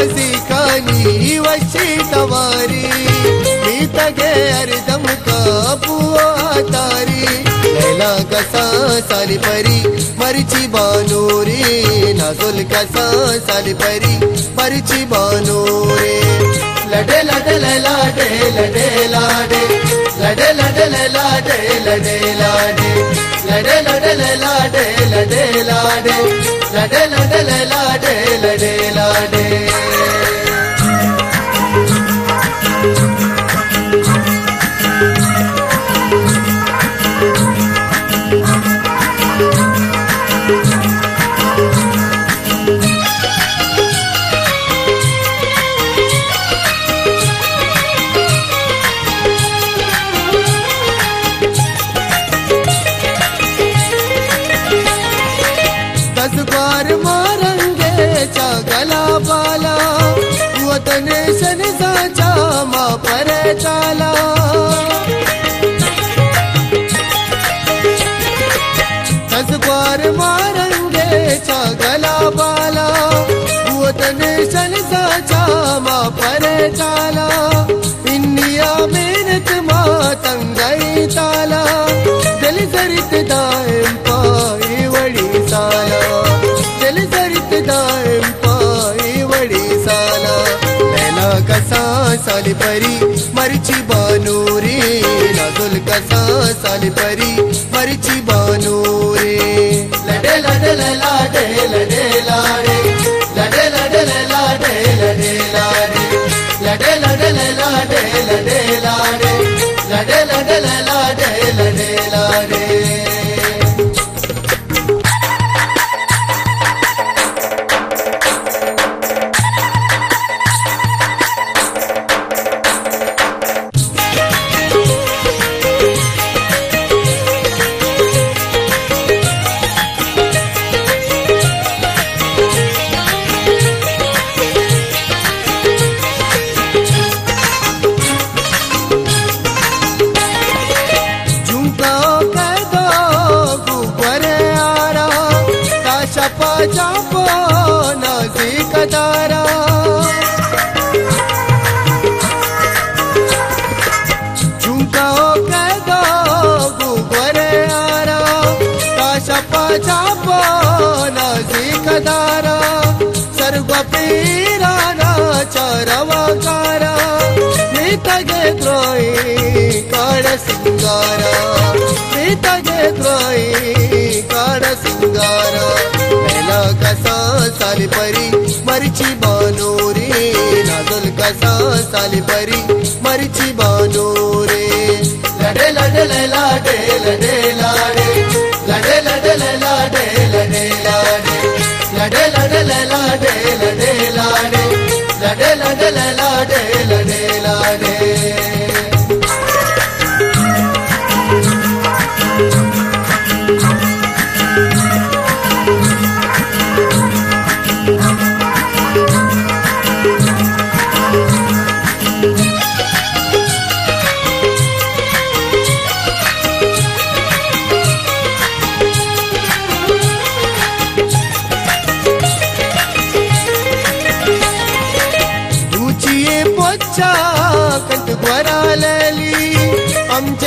ಕಾಸಿ ಕಾನಿ ವಶಿ ತವಾರಿ ಮೀತಗೆ ಅರಿದಂ ಕಾಪುವ ತಾರಿ ಲೈಲಾ ಕಸಾ ಸಾಲಿ ಪರಿ ಮರಿಚಿ ಬಾನೂರಿ ನಸುಲ್ ಕಸಾ ಸಾಲಿ ಪರಿ ಮರಿಚಿ ಬಾನೂರಿ ಲಡೆ ಲಡೆ ಲಡೆ ಲಡೆ ಲಾಡೆ ಲಡೆ ಲಡೆ ಲಡೆ ಲಡೆ ಲಾಡೆ ಲಡೆ ಲಡೆ ಲಡೆ ಲಡೆ ಲಾಡೆ ಲಡೆ ಲಡೆ ಲಡೇ ಲಡೇ ಲಡೇ वतने शन साचा मा पर चाला। दस बार मारंगे गला बाला। वतने शन साचा मा पर चाला। इंडिया मेहनत मा तंगाई ताला कसा साली परी, मरची बानूरे नाजुल कसा साली परी, मरची लडे लडे, लाडे लडे लाडे, लडे लडे। ताशा पाचा पो नाजिक दारा झुमका कदो गुबर आरा। ताशा पाचा पो नाजिक पीराना चरवकारा मी तगे द्रोही काळ सिंगारा। मी तगे द्रोही काळ सिंगारा। पहिला कसा साली परी, मरची बानोरे नाजुल कसा साली परी, मरची बानोरे लडे लडे लडे लडे, लाडे, लडे।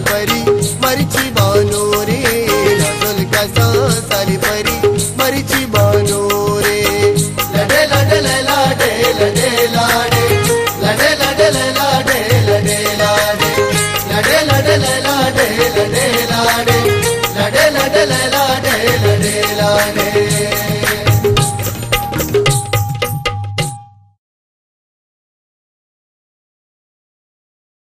साली परी मरीची बानो रे। लडल का साली परी मरची बानो रे। लडे लडे। लाडे लडे लाडे, लडे लडे, लाडे। लडे लाडे, लडे लडे, लाडे लडे। लाडे, लडे लडे, लाडे लडे, लाडे।